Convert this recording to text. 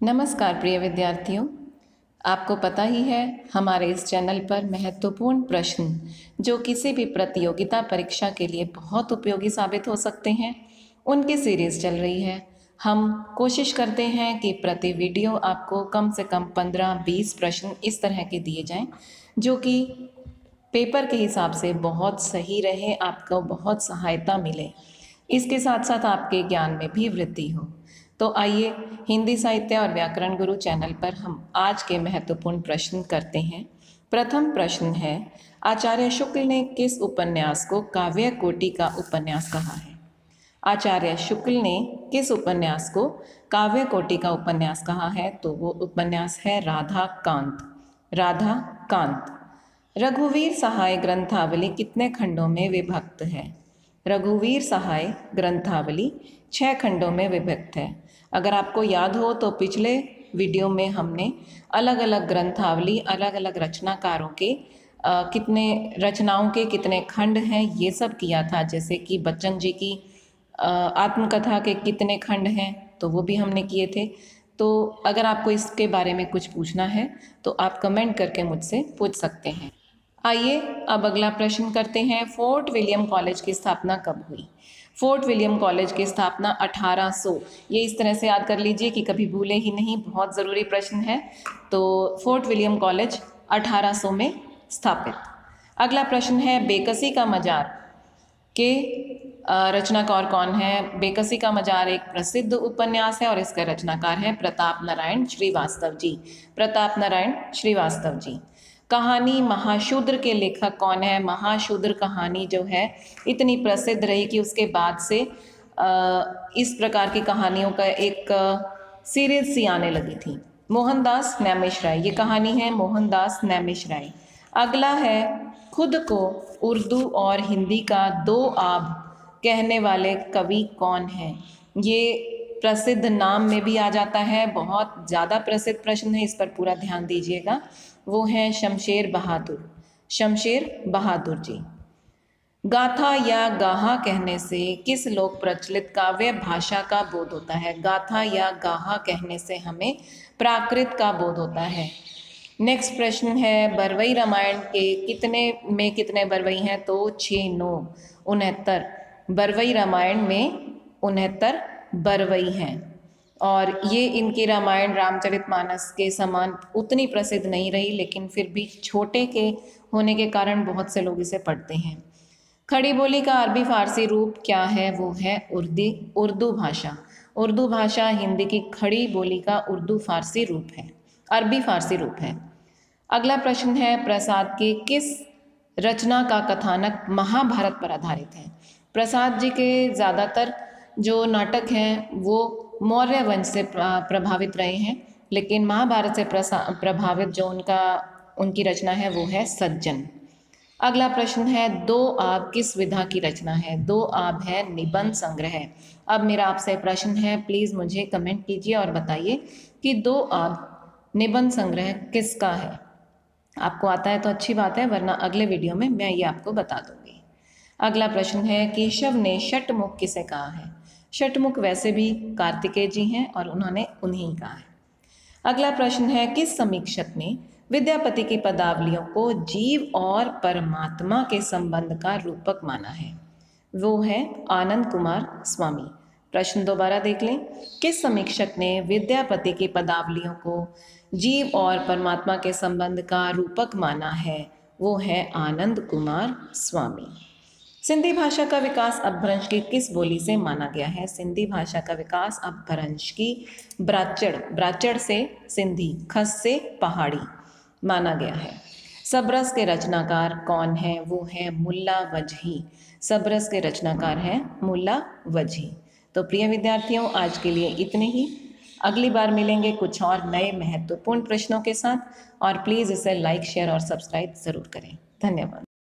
नमस्कार प्रिय विद्यार्थियों, आपको पता ही है हमारे इस चैनल पर महत्वपूर्ण प्रश्न जो किसी भी प्रतियोगिता परीक्षा के लिए बहुत उपयोगी साबित हो सकते हैं। उनकी सीरीज़ चल रही है। हम कोशिश करते हैं कि प्रति वीडियो आपको कम से कम पंद्रह बीस प्रश्न इस तरह के दिए जाएँ, जो कि पेपर के हिसाब से बहुत सही रहे, आपको बहुत सहायता मिले। इसके साथ साथ आपके ज्ञान में भी वृद्धि हो। तो आइए हिंदी साहित्य और व्याकरण गुरु चैनल पर हम आज के महत्वपूर्ण प्रश्न करते हैं। प्रथम प्रश्न है, आचार्य शुक्ल ने किस उपन्यास को काव्य कोटि का उपन्यास कहा है? आचार्य शुक्ल ने किस उपन्यास को काव्य कोटि का उपन्यास कहा है? तो वो उपन्यास है राधा कांत राधा कांत रघुवीर सहाय ग्रंथावली कितने खंडों में विभक्त है? रघुवीर सहाय ग्रंथावली छः खंडों में विभक्त है। अगर आपको याद हो तो पिछले वीडियो में हमने अलग अलग ग्रंथावली अलग अलग रचनाकारों के आ, कितने रचनाओं के कितने खंड हैं ये सब किया था। जैसे कि बच्चन जी की आत्मकथा के कितने खंड हैं तो वो भी हमने किए थे। तो अगर आपको इसके बारे में कुछ पूछना है तो आप कमेंट करके मुझसे पूछ सकते हैं। आइए अब अगला प्रश्न करते हैं। फोर्ट विलियम कॉलेज की स्थापना कब हुई? फोर्ट विलियम कॉलेज की स्थापना 1800 ये इस तरह से याद कर लीजिए कि कभी भूले ही नहीं, बहुत ज़रूरी प्रश्न है। तो फोर्ट विलियम कॉलेज 1800 में स्थापित। अगला प्रश्न है, बेकसी का मजार के रचनाकार कौन है? बेकसी का मजार एक प्रसिद्ध उपन्यास है और इसका रचनाकार है प्रताप नारायण श्रीवास्तव जी। प्रताप नारायण श्रीवास्तव जी। कहानी महाशूद्र के लेखक कौन है? महाशूद्र कहानी जो है, इतनी प्रसिद्ध रही कि उसके बाद से इस प्रकार की कहानियों का एक सीरीज़ सी आने लगी थी। मोहनदास नैमिश राय, ये कहानी है मोहनदास नैमिश राय। अगला है, खुद को उर्दू और हिंदी का दो आब कहने वाले कवि कौन हैं? ये प्रसिद्ध नाम में भी आ जाता है। बहुत ज़्यादा प्रसिद्ध प्रश्न है, इस पर पूरा ध्यान दीजिएगा। वो हैं शमशेर बहादुर। शमशेर बहादुर जी। गाथा या गाहा कहने से किस लोक प्रचलित काव्य भाषा का बोध होता है? गाथा या गाहा कहने से हमें प्राकृत का बोध होता है। नेक्स्ट प्रश्न है, बरवई रामायण के कितने में कितने बरवई हैं? तो छः नौ, उनहत्तर। बरवई रामायण में उनहत्तर बरवई हैं। और ये इनकी रामायण रामचरितमानस के समान उतनी प्रसिद्ध नहीं रही, लेकिन फिर भी छोटे के होने के कारण बहुत से लोग इसे पढ़ते हैं। खड़ी बोली का अरबी फारसी रूप क्या है? वो है उर्दी, उर्दू भाषा। उर्दू भाषा हिंदी की खड़ी बोली का उर्दू फारसी रूप है, अरबी फारसी रूप है। अगला प्रश्न है, प्रसाद की किस रचना का कथानक महाभारत पर आधारित है? प्रसाद जी के ज़्यादातर जो नाटक हैं, वो मौर्य वंश से प्रभावित रहे हैं, लेकिन महाभारत से प्रभावित जो उनका, उनकी रचना है, वो है सज्जन। अगला प्रश्न है, दो आब किस विधा की रचना है? दो आब है निबंध संग्रह। अब मेरा आपसे प्रश्न है प्लीज़ मुझे कमेंट कीजिए और बताइए कि दो आब निबंध संग्रह किसका है? आपको आता है तो अच्छी बात है, वरना अगले वीडियो में मैं ये आपको बता दूँगी। अगला प्रश्न है केशव ने षटमुख किसे कहा है? षटमुख वैसे भी कार्तिकेय जी हैं और उन्होंने उन्हीं कहा है। अगला प्रश्न है, किस समीक्षक ने विद्यापति की पदावलियों को जीव और परमात्मा के संबंध का रूपक माना है? वो है आनंद कुमार स्वामी। प्रश्न दोबारा देख लें, किस समीक्षक ने विद्यापति की पदावलियों को जीव और परमात्मा के संबंध का रूपक माना है? वो है आनंद कुमार स्वामी। सिंधी भाषा का विकास अपभ्रंश की किस बोली से माना गया है? सिंधी भाषा का विकास अपभ्रंश की ब्राचड़ ब्राचड़ से सिंधी, खस से पहाड़ी माना गया है। सबरस के रचनाकार कौन है? वो है मुल्ला वजही। सबरस के रचनाकार हैं मुल्ला वजही। तो प्रिय विद्यार्थियों, आज के लिए इतने ही। अगली बार मिलेंगे कुछ और नए महत्वपूर्ण प्रश्नों के साथ और प्लीज़ इसे लाइक शेयर और सब्सक्राइब ज़रूर करें। धन्यवाद।